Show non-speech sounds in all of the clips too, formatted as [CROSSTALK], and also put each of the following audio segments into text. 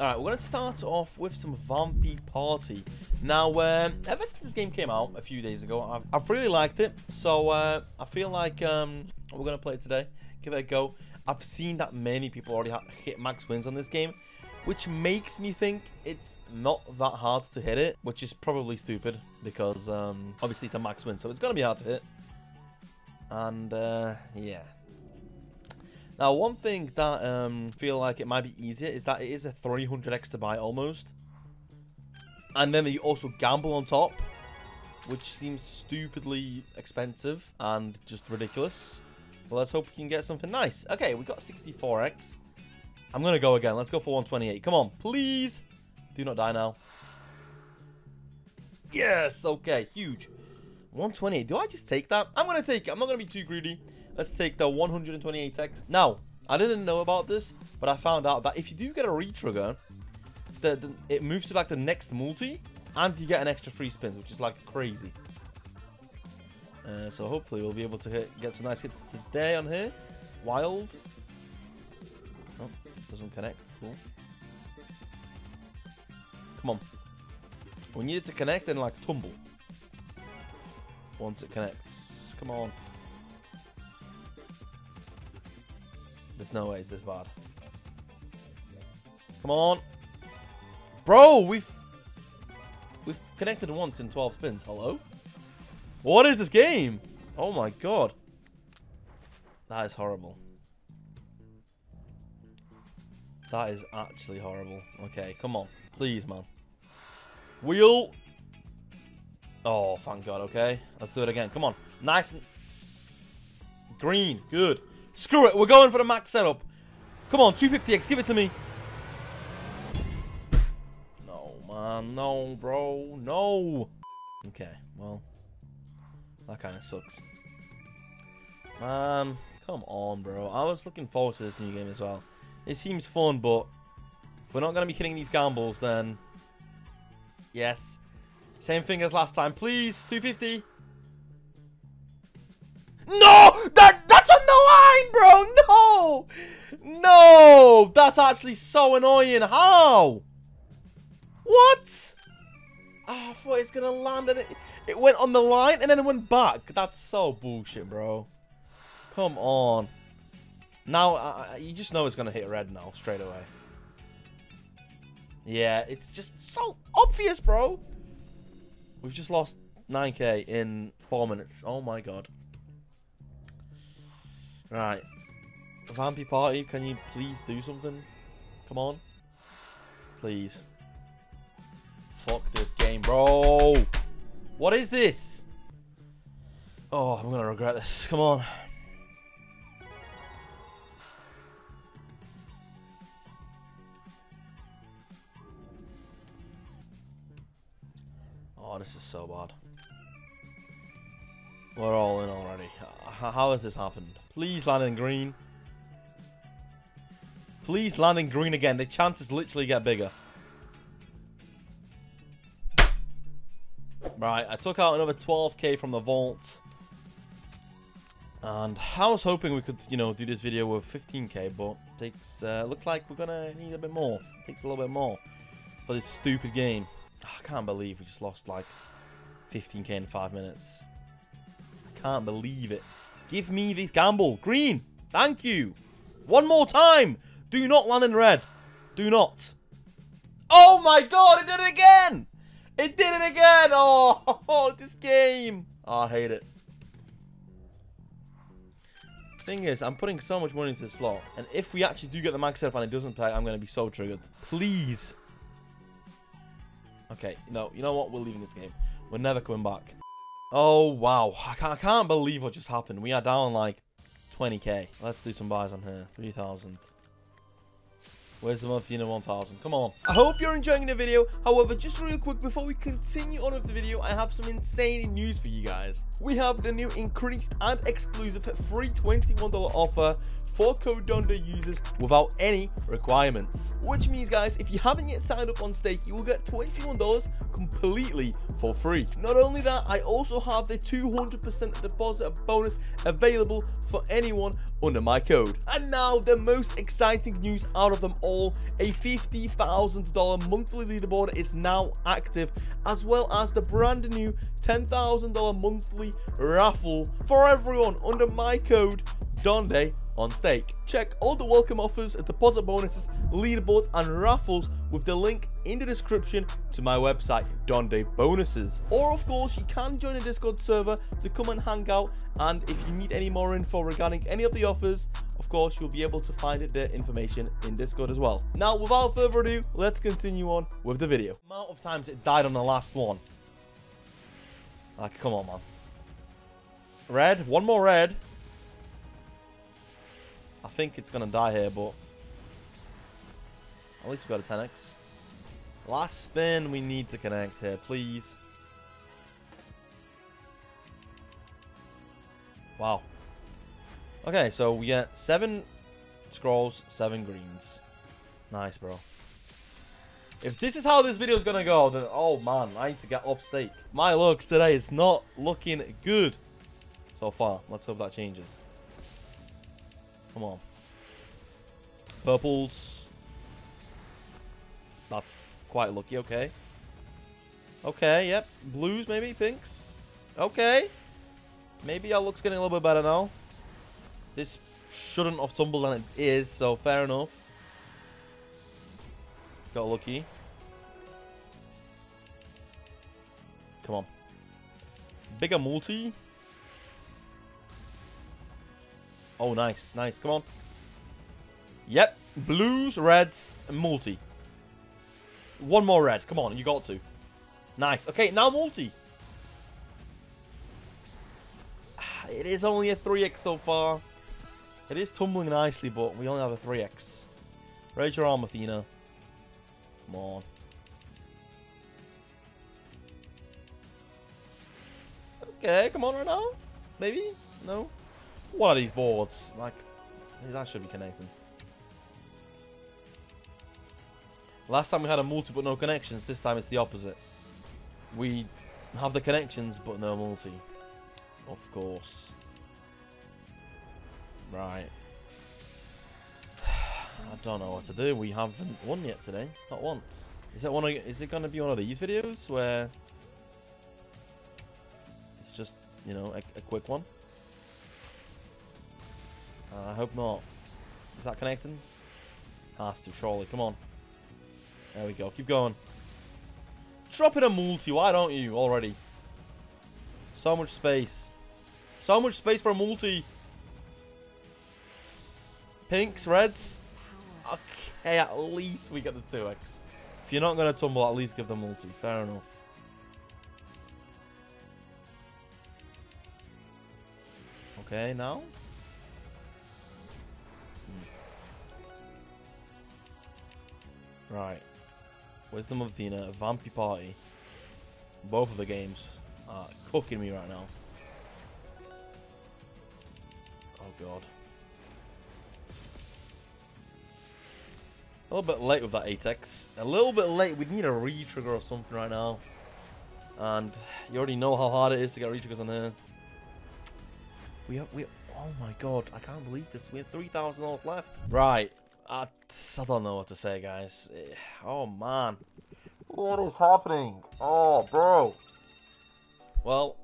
Alright, we're going to start off with some Vampy Party. Now, um, ever since this game came out a few days ago, I've, I've really liked it. So, uh, I feel like um, we're going to play it today. Give it a go. I've seen that many people already hit max wins on this game, which makes me think it's not that hard to hit it, which is probably stupid because um, obviously it's a max win, so it's going to be hard to hit. And, uh, yeah. Now, one thing that um feel like it might be easier is that it is a 300x to buy almost. And then you also gamble on top, which seems stupidly expensive and just ridiculous. Well, let's hope we can get something nice. Okay, we got 64x. I'm going to go again. Let's go for 128. Come on, please. Do not die now. Yes, okay, huge. 128. Do I just take that? I'm going to take it. I'm not going to be too greedy. Let's take the 128x. Now, I didn't know about this, but I found out that if you do get a retrigger, the, it moves to like the next multi, and you get an extra free spins, which is like crazy. Uh, so hopefully we'll be able to hit, get some nice hits today on here. Wild. Oh, doesn't connect. Cool. Come on. We need it to connect and like tumble. Once it connects. Come on. There's no way it's this bad. Come on. Bro, we've... We've connected once in 12 spins. Hello? What is this game? Oh my god. That is horrible. That is actually horrible. Okay, come on. Please, man. Wheel. Oh, thank god. Okay, let's do it again. Come on. Nice and... Green. Good. Screw it. We're going for the max setup. Come on, 250x. Give it to me. No, man. No, bro. No. Okay, well. That kind of sucks. Man, come on, bro. I was looking forward to this new game as well. It seems fun, but if we're not going to be hitting these gambles, then... Yes. Same thing as last time. Please, 250. No! That That's on the line, bro! No! That's actually so annoying. How? What? Oh, I thought it's going to land and it, it went on the line and then it went back. That's so bullshit, bro. Come on. Now, you just know it's going to hit red now, straight away. Yeah, it's just so obvious, bro. We've just lost 9k in 4 minutes. Oh my god. Right. Vampy Party, can you please do something? Come on. Please. Fuck this game, bro. What is this? Oh, I'm gonna regret this. Come on. Oh, this is so bad. We're all in already. How has this happened? Please land in green. Please land in green again. The chances literally get bigger. Right, I took out another 12k from the vault. And I was hoping we could, you know, do this video with 15k, but takes uh, looks like we're gonna need a bit more. It takes a little bit more for this stupid game. I can't believe we just lost like 15k in five minutes. I can't believe it. Give me this gamble. Green. Thank you. One more time. Do not land in red. Do not. Oh my god, it did it again. It did it again. Oh, [LAUGHS] oh this game. Oh, I hate it. Thing is, I'm putting so much money into the slot. And if we actually do get the max setup and it doesn't play, I'm going to be so triggered. Please. Okay, no, you know what? We're leaving this game. We're never coming back. Oh, wow. I can't, I can't believe what just happened. We are down like 20k. Let's do some buys on here. 3,000. Where's the Monthina 1000? Come on. I hope you're enjoying the video. However, just real quick, before we continue on with the video, I have some insane news for you guys. We have the new increased and exclusive free $21 offer for Code Donde users without any requirements. Which means, guys, if you haven't yet signed up on Stake, you will get $21 completely for free. Not only that, I also have the 200% deposit bonus available for anyone under my code. And now, the most exciting news out of them all, a $50,000 monthly leaderboard is now active, as well as the brand new $10,000 monthly raffle for everyone under my code Donde on stake. Check all the welcome offers, deposit bonuses, leaderboards, and raffles with the link in the description to my website, Donde Bonuses. Or, of course, you can join a Discord server to come and hang out. And if you need any more info regarding any of the offers, of course, you'll be able to find the information in Discord as well. Now, without further ado, let's continue on with the video. The amount of times it died on the last one. Like, come on, man. Red. One more red. I think it's going to die here, but... At least we got a 10x. Last spin, we need to connect here, please. Wow. Okay, so we get seven scrolls, seven greens. Nice, bro. If this is how this video is going to go, then, oh man, I need to get off stake. My luck today is not looking good so far. Let's hope that changes. Come on. Purples. That's quite lucky, okay. Okay, yep. Blues, maybe? Pinks? Okay. Maybe our luck's getting a little bit better now. This shouldn't have tumbled and it is, so fair enough. Got lucky. Come on. Bigger multi. Oh, nice. Nice. Come on. Yep. Blues, reds, and multi. One more red. Come on. You got to. Nice. Okay, now multi. [SIGHS] It is only a 3x so far. It is tumbling nicely, but we only have a 3x. Raise your arm, Athena. Come on. Okay, come on right now. Maybe? No? One of these boards. Like, that should be connecting. Last time we had a multi but no connections. This time it's the opposite. We have the connections but no multi. Of course. Right. [SIGHS] I don't know what to do. We haven't won yet today. Not once. Is it one? Of, is it going to be one of these videos where it's just you know a, a quick one? Uh, I hope not. Is that connecting? Has to surely. Come on. There we go. Keep going. Drop in a multi. Why don't you already? So much space. So much space for a multi. Pinks, reds. Okay, at least we get the 2x. If you're not going to tumble, at least give the multi. Fair enough. Okay, now? Right. Wisdom of Athena, Vampy Party. Both of the games are cooking me right now. Oh god. A little bit late with that 8x. A little bit late. We need a re-trigger or something right now. And you already know how hard it is to get re-triggers on here. We have, we oh my god, I can't believe this. We have $3,000 left. Right. I, I don't know what to say, guys. Eh, oh man. What is happening? Oh, bro. Well,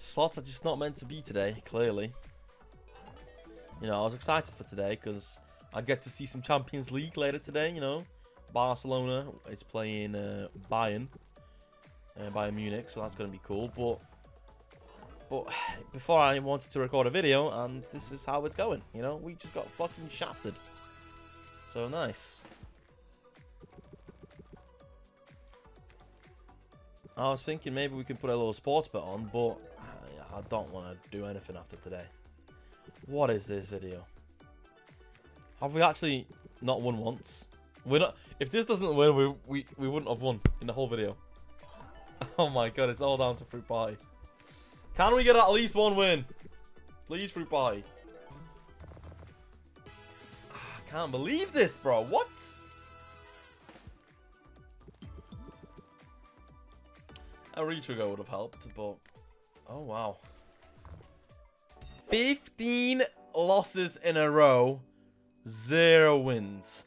slots are just not meant to be today, clearly. You know, I was excited for today because I get to see some Champions League later today, you know. Barcelona is playing uh, Bayern, uh, Bayern Munich, so that's going to be cool. But but [SIGHS] before I wanted to record a video, and this is how it's going, you know. We just got fucking shafted. So nice. I was thinking maybe we could put a little sports bet on, but I don't want to do anything after today. What is this video? Have we actually not won once? We're not. If this doesn't win, we we we wouldn't have won in the whole video. [LAUGHS] Oh my god, it's all down to Fruit Party. Can we get at least one win? Please, Fruit Party. Ah, can't believe this, bro. What? A retrigger would have helped, but... Oh, wow. 15 losses in a row. Zero wins.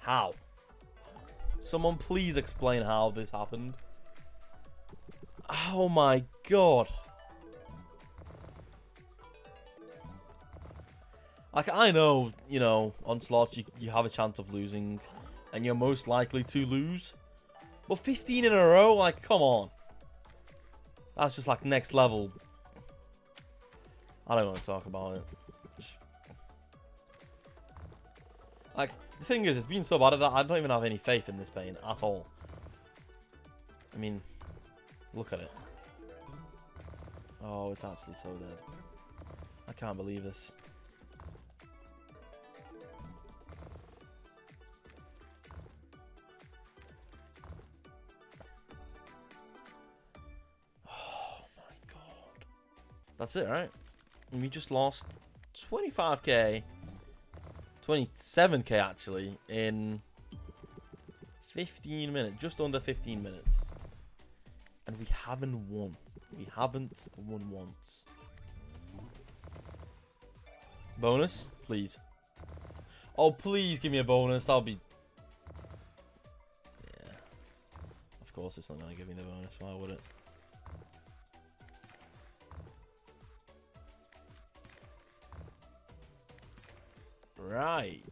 How? Someone please explain how this happened. Oh my god. Like, I know, you know, on slots you, you have a chance of losing. And you're most likely to lose. But 15 in a row? Like, come on. That's just like next level. I don't want to talk about it. Like, the thing is, it's been so bad that I don't even have any faith in this pain at all. I mean, look at it. Oh, it's actually so dead. I can't believe this. Oh my god. That's it, right? We just lost 25k, 27k actually, in 15 minutes, just under 15 minutes. We haven't won. We haven't won once. Bonus? Please. Oh, please give me a bonus. That'll be... Yeah. Of course it's not going to give me the bonus. Why would it? Right.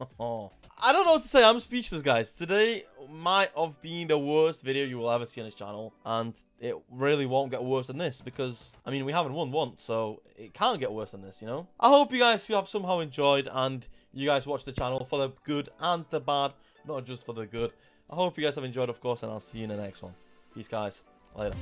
[LAUGHS] I don't know what to say. I'm speechless, guys. Today might have been the worst video you will ever see on this channel. And it really won't get worse than this. Because, I mean, we haven't won once. So it can't get worse than this, you know? I hope you guys have somehow enjoyed. And you guys watch the channel for the good and the bad. Not just for the good. I hope you guys have enjoyed, of course. And I'll see you in the next one. Peace, guys. Later.